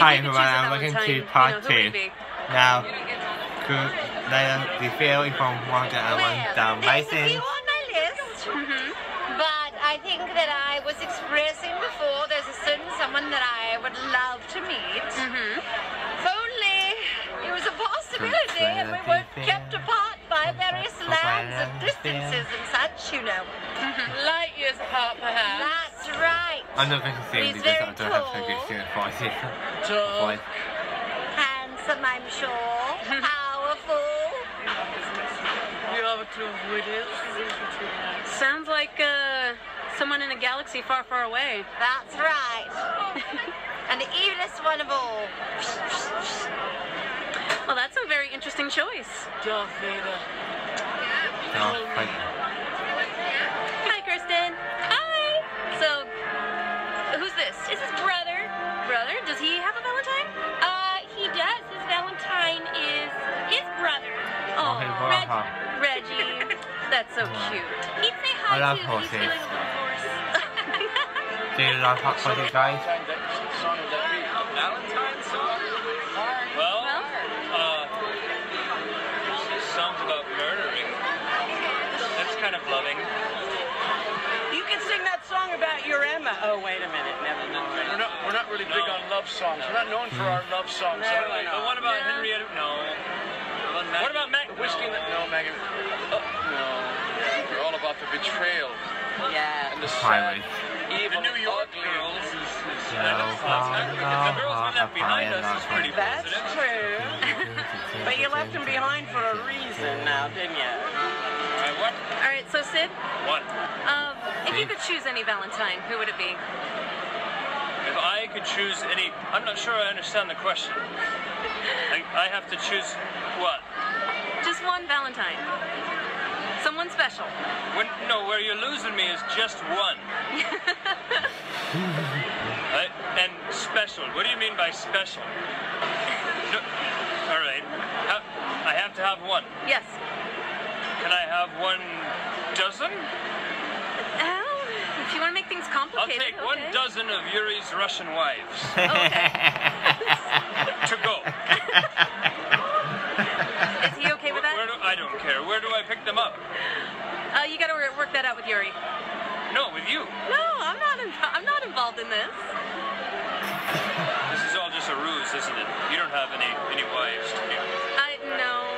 Hi everyone, choose a I'm looking Valentine, to you know, part two. it be? Now, could the, the feeling from one to one down there's a on my list, Mhm. but I think that I was expressing before there's a certain someone that I would love to meet. Mhm. If only it was a possibility and we weren't kept and you know. Light years apart, perhaps. That's right. I'm not going to sing He's because I don't have tall. to good singing voices. Tall. Voice. Handsome, I'm sure. Powerful. You have a clue who it is? Sounds like uh, someone in a galaxy far, far away. That's right. and the evilest one of all. Well, that's a very interesting choice. Darth Vader. No, like, he have a Valentine? Uh, he does. His Valentine is his brother. Oh, Okay, Reg- huh. Reggie. That's so cute. He'd say I hi love too, but he's horses. feeling a little forced. do you love hot coffee guys? Valentine's song? Well, Well? uh, songs about murdering. That's kind of loving. You can sing that song about. Oh, wait a minute. Never mind. We're not, we're not really big No. on love songs. We're not known for our love songs. No, are we're we? not. But what about No. Henrietta? No. What about Mac? Whiskey in the, no, Megan. Oh, no. We're all about the betrayal Yeah. and the Pilot. sad, evil, New York ugly. girls is, is No, kind of positive. no, If the girls we left behind us is pretty That's positive. true. But you left him behind for a reason now, didn't you? What? All right, so Sid, What? um, if you could choose any Valentine, who would it be? If I could choose any, I'm not sure I understand the question. I, I have to choose what? Just one Valentine. Someone special. When, no, where you're losing me is just one. I, and special. What do you mean by special? No, all right. I have to have one. Yes. Can I have one dozen? Well, if you want to make things complicated. I'll take one dozen of Yuri's Russian wives okay. to go. Is he okay with Where that? do, I don't care. Where do I pick them up? Uh, you got to work that out with Yuri. No, with you. No, I'm not. I'm not involved in this. This is all just a ruse, isn't it? You don't have any any wives, do you? I no,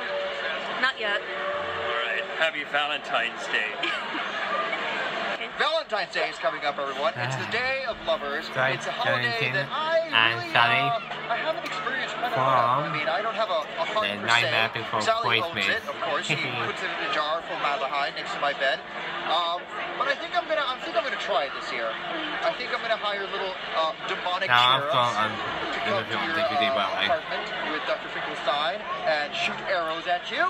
not yet. All right. Happy Valentine's Day. Valentine's Day is coming up, everyone. It's the day of lovers. Right, It's a holiday that I and really, Sally uh, I haven't experienced quite a from lot. I mean, I don't have a, a heart the per se. Before Sally owns Christmas. it, of course. She puts it in a jar for formaldehyde next to my bed. Um, but I think I'm gonna, I think I'm gonna try it this year. I think I'm gonna hire a little uh, demonic Now I've sheriffs got um, to come the to film your DVD uh, well, apartment with Dr. Finkelstein and shoot arrows at you.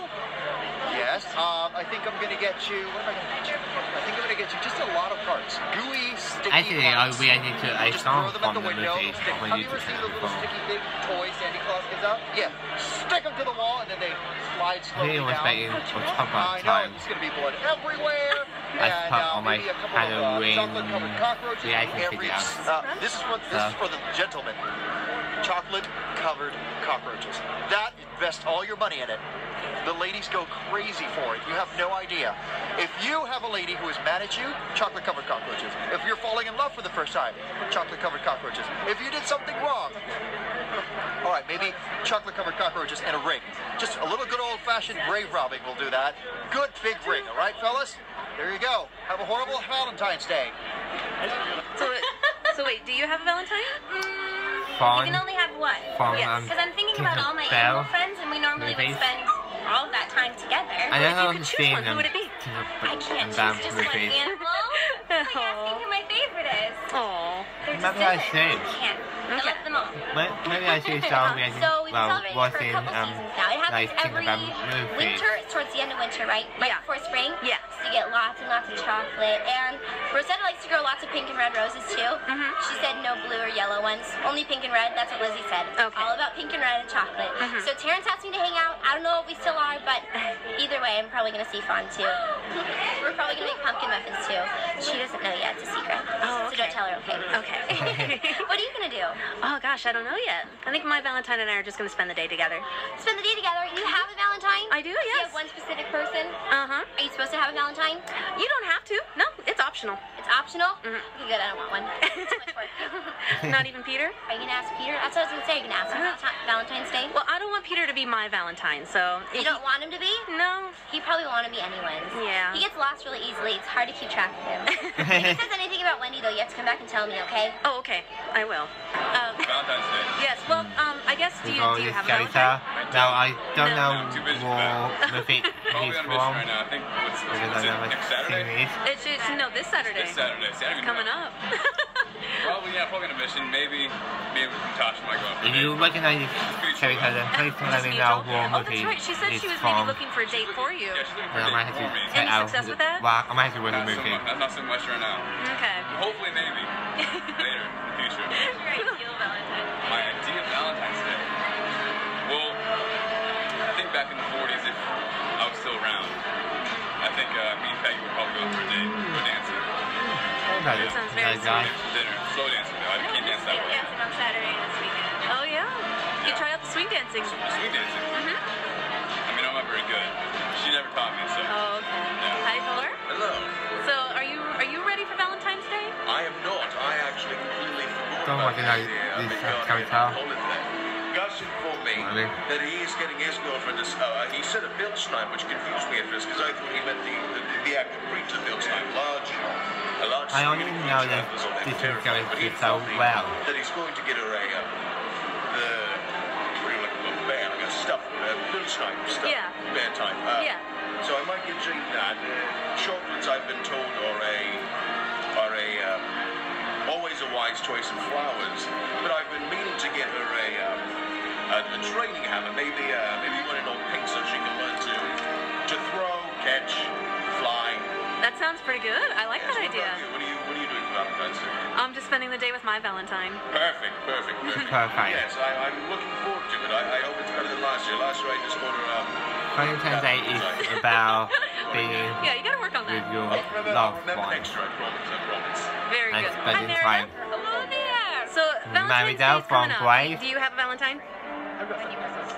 Yes. Um, I think I'm gonna get you. What am I gonna get you? I think I'm gonna get you just a lot of parts. Gooey, sticky I parts. we I need to I Just saw throw them out from the the window. movie stick- Have you ever seen the little before. sticky big toy Santa Claus gives out? Yeah. Stick them to the wall and then they slide I slowly think down. back in October I know it's gonna be blood everywhere. I and put uh, on my maybe a couple of uh, Halloween chocolate-covered cockroaches in reaction every. video. Uh, this is for this is for the gentlemen. Chocolate-covered cockroaches. That invest all your money in it. The ladies go crazy for it. You have no idea. If you have a lady who is mad at you, chocolate-covered cockroaches. If you're falling in love for the first time, chocolate-covered cockroaches. If you did something wrong, all right, maybe chocolate-covered cockroaches and a ring. Just a little good old-fashioned grave robbing will do that. Good big ring, all right, fellas? There you go. Have a horrible Valentine's Day. So, so wait, do you have a Valentine? Mm, Fun. you can only have one. From Yes. um, Because I'm thinking about all my Bell animal friends, and we normally would movies. spend all that time together. I don't know you if could you've choose seen one, who them. would it be? I can't choose just one movies. animal. It's like asking who my favorite is. Oh. They're just Maybe I different. should. Can't. I love them all. Maybe I should start reading, So we've been well, celebrating for a watching couple um, seasons now. It happens like every about movies. winter. It's towards the end of winter, right? Right Yeah. before spring. Yeah. Get lots and lots of chocolate. And Rosetta likes to grow lots of pink and red roses too. Mhm. She said no blue or yellow ones, only pink and red. That's what Lizzie said. Okay. All about pink and red and chocolate. Mhm. So Terrence asked me to hang out. I don't know if we still are, but either way, I'm probably gonna see Fawn too. We're probably gonna make pumpkin muffins too. She doesn't know yet. It's a secret. Oh, So don't tell her, okay? Okay. what are you gonna do? oh gosh, I don't know yet. I think my Valentine and I are just gonna spend the day together. Spend the day together. You have a Valentine? I do, Do you yes. have one specific person? Uh huh. Are you supposed to have a Valentine? You don't have to. No, it's optional. It's optional? Mhm. Okay, good. I don't want one. It's too much work. Not even Peter. Are you gonna ask Peter? That's what I was gonna say. Are you gonna ask him about ta- Valentine's Day? Well, I don't want Peter to be my Valentine, so you don't want him to be? No. He probably won't want to be anyone's. Yeah. He gets lost really easily. It's hard to keep track of him. if he says anything about Wendy, though, you have to come back and tell me, okay? Oh, okay. I will. Um, Valentine's Day. yes. Well, um, I guess do you, do you have a Skeletor. Valentine? Now I don't No. know I'm too busy for what that. movie Probably he's on from right now. I think what's, what's, what's it? Next Saturday? It's, it's no this Saturday. This Saturday. See, I Coming know. up. Probably, yeah, probably on a mission. Maybe, maybe Natasha might go out If you recognize this character, then please let me know what oh, movie that's right. She said she was from. maybe looking for a date for you. Yeah, she's looking for Well, I a might date have for me. Any success with that? Well, I might have to watch the Not so movie. much, not so much right now. Okay. Hopefully, maybe later in the future. Your ideal Valentine. My idea Valentine's Day. Well, I think back in the 40s, if I was still around, I think uh, me and Peggy would probably go for a date, go dancing. Oh, that is Sounds very that guy. Dinner, slow dancing though. I can't dance that well. on Saturday this weekend. Oh yeah. You try out the swing dancing. Swing dancing. Mhm. I mean, I'm not very good. She never taught me, so. Oh, okay. Yeah. Hi, Fuller. Hello. So, are you are you ready for Valentine's Day? I am not. I actually completely forgot Don't about recognize this idea. I've this been gone character. on holiday. Gus informed me Really? that he is getting his girlfriend to... Uh, he said a Bildstein, which confused me I only screen know feature that was this is going but he to so informed well. That he's going to get her a... Uh, the... What do like, a bear, like a stuff, uh, Bildstein stuff. Yeah. Bear type. Uh, Yeah. So I might get Jane that. Uh, chocolates, I've been told, are a are a um, always a wise choice of flowers. But I've been meaning to get her a um, a, a training hammer, maybe uh, maybe one in all pink, so she can learn to to throw, catch, fly. That sounds pretty good. I like Yes, that what idea. about you? What are you What are you doing for Valentine's Day? I'm just spending the day with my Valentine. Perfect, perfect, perfect. Perfect. Yes, I, I'm looking forward to it. I, I hope it's better than last year. Last year I just bought her um, Valentine's Day is about being Yeah, you gotta work on with your I'll remember, I'll loved remember one. next year. I promise. I promise. Very And good. Hi, spending Merida. time. Hello there. So, Valentine's Day is coming from up. Brave. Do you have a Valentine?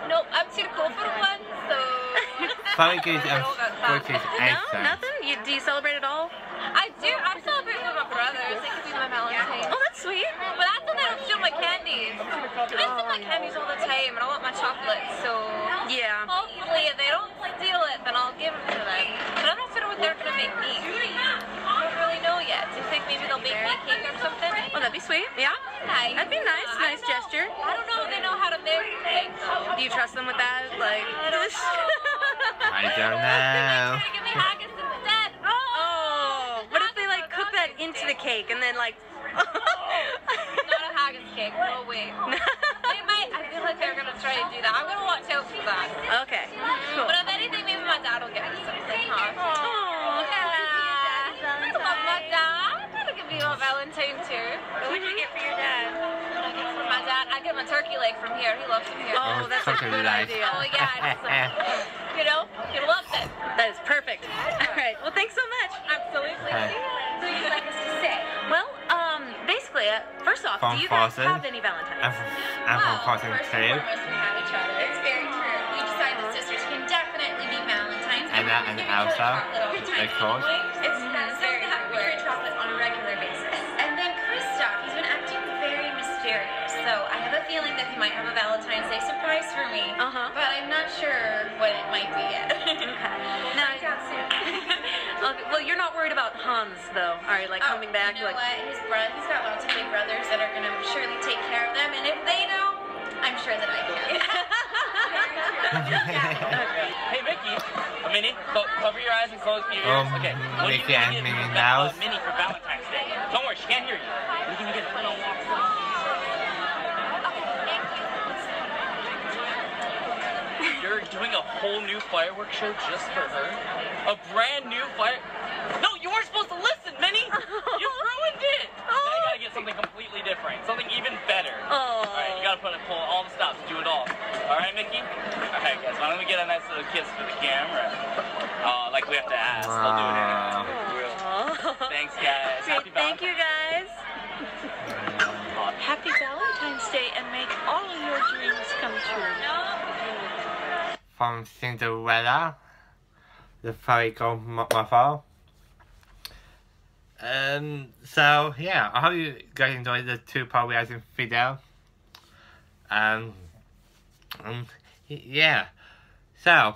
Nope, I'm too cool for one, so. Very good and British No, nothing. You, do you celebrate at all? I do. I'm celebrating with my brothers. They can be my Valentine. Oh, that's sweet. But that's when they don't steal my candies. I steal my candies all the time, and I want my chocolate, so. Yeah. Hopefully, if they don't steal it, then I'll give it to them. But I don't know what they're gonna make me. I don't really know yet. Do you think maybe they'll make me a cake or something? Oh, that'd be sweet. Yeah. Nice. That'd be nice. I Nice don't gesture. I don't know if they know how to make cake. Do you trust them with that? Like. I don't know. I don't know. might try to give me haggis instead. Oh, what if they like cook that into the cake and then like? Not a haggis cake. No way. They might. I feel like they're gonna try to do that. I'm gonna watch out for that. okay. Cool. But if anything, maybe my dad will get me something, huh? Oh, Yeah. I love my dad. That'll give me a Valentine too. What did you get for your dad? What I get from my dad, I get my turkey leg from here. He loves them here. Oh, that's a good nice- idea. Oh yeah, it's, uh, you know, he loves it. That is perfect. All right. Well, thanks so much. Absolutely. Hey. So you'd like us to say? Well, um, basically, uh, first off, From do you guys Frozen. have any I'm Valentines? from, I'm from Cotton first and too. foremost, we have each other. It's very true. We decided that sisters can definitely be Valentines. Anna and Elsa, of course. It's something that we trade chocolate on a regular basis. And then Kristoff, he's been acting very mysterious. So I have a feeling that he might have a Valentine's Day surprise for me. Uh-huh. But I'm not sure what it might be yet. Okay. Now, Find out soon. Okay, well, you're not worried about Hans, though. Are you like Oh, coming back? You know like, what? His brother, he's got lots of big brothers that are gonna surely take care of them, and if they don't, I'm sure that I can. Hey, Mickey. A Minnie, co- cover your eyes and close your ears. Um, okay. What do you Mickey need to and get Minnie for- Mouse. Minnie for Valentine's Day. Don't worry, she can't hear you. What can you get? You're doing a whole new fireworks show just for her? A brand new fire? No, you weren't supposed to listen, Minnie, you ruined it. Now you gotta get something completely different, something even better. Oh. All right, you gotta put it, pull all the stops, do it all. All right, Mickey. All right, guys. Why don't we get a nice little kiss for the camera? Oh, like we have to ask. They'll do it anyway. Thanks, guys. Great, Happy thank you guys. Happy Valentine's Day and make all of your dreams come true. From Cinderella, the fairy godmother. Um, so yeah, I hope you guys enjoyed the two part reaction video. Um, um, yeah. So,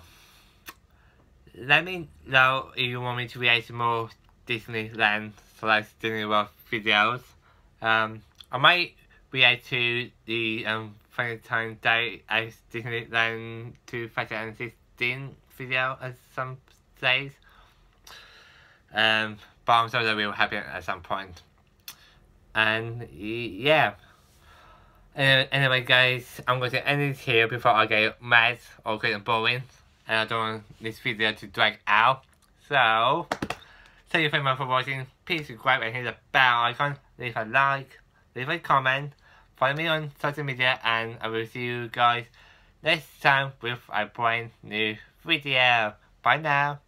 let me know if you want me to react to more Disneyland slash Disney World videos. Um, I might react to the um Valentine's Day as Disneyland 2016 video at some days. Um, but I'm sure that we will happen at some point. And yeah. Anyway, guys, I'm going to end it here before I get mad or get boring. And I don't want this video to drag out. So, thank you very much for watching. Please subscribe and hit the bell icon. Leave a like, leave a comment. Follow me on social media and I will see you guys next time with a brand new video. Bye now.